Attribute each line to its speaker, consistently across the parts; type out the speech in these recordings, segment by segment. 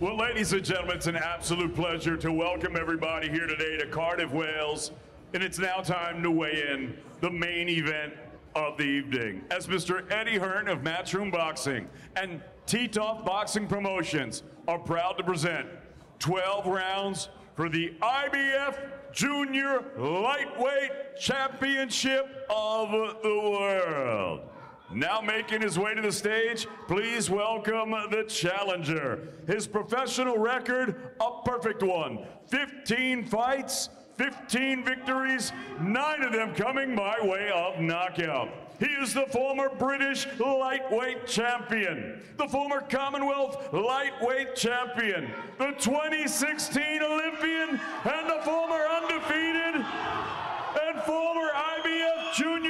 Speaker 1: Well, ladies and gentlemen, it's an absolute pleasure to welcome everybody here today to Cardiff, Wales. And it's now time to weigh in the main event of the evening. As Mr. Eddie Hearn of Matchroom Boxing and T-Top Boxing Promotions are proud to present 12 rounds for the IBF Junior Lightweight Championship of the World. Now making his way to the stage, please welcome the challenger. His professional record, a perfect one. 15 fights, 15 victories, nine of them coming by way of knockout. He is the former British lightweight champion, the former Commonwealth lightweight champion, the 2016 Olympian, and the former undefeated and former IBF junior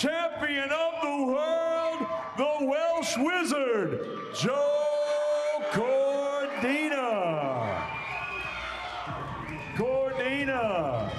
Speaker 1: champion of the world, the Welsh Wizard, Joe Cordina. Cordina.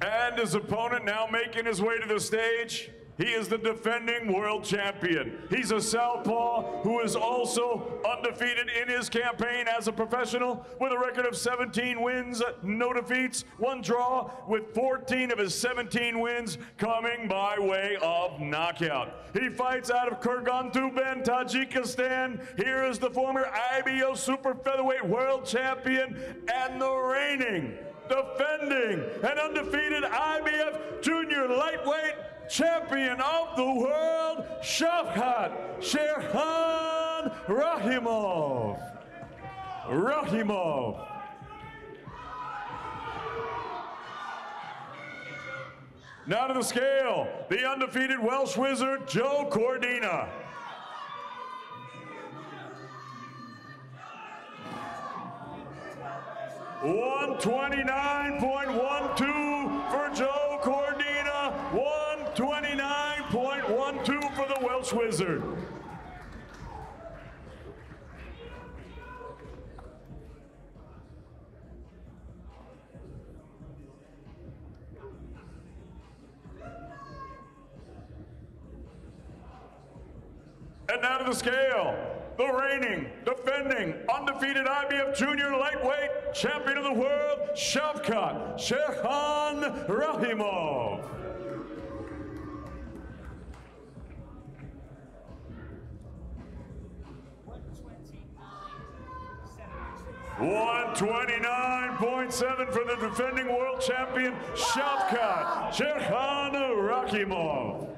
Speaker 1: And his opponent now making his way to the stage. He is the defending world champion. He's a southpaw who is also undefeated in his campaign as a professional with a record of 17 wins, no defeats, one draw, with 14 of his 17 wins coming by way of knockout. He fights out of Kurgantuben, Tajikistan. Here is the former IBO super featherweight world champion and the reigning, defending, and undefeated IBF junior lightweight champion of the world, Shavkat Sherhan Rakhimov. Rakhimov. Now to the scale, the undefeated Welsh wizard, Joe Cordina. One twenty-nine point one two for Joe Cordina. One twenty-nine point one two for the Welsh Wizard. And now to the scale, the reigning, defending, undefeated IBF Junior Lightweight Champion of the World, Shavkat Sherhan Rakhimov. One twenty-nine point seven for the defending world champion, Shavkat Sherhan Rakhimov.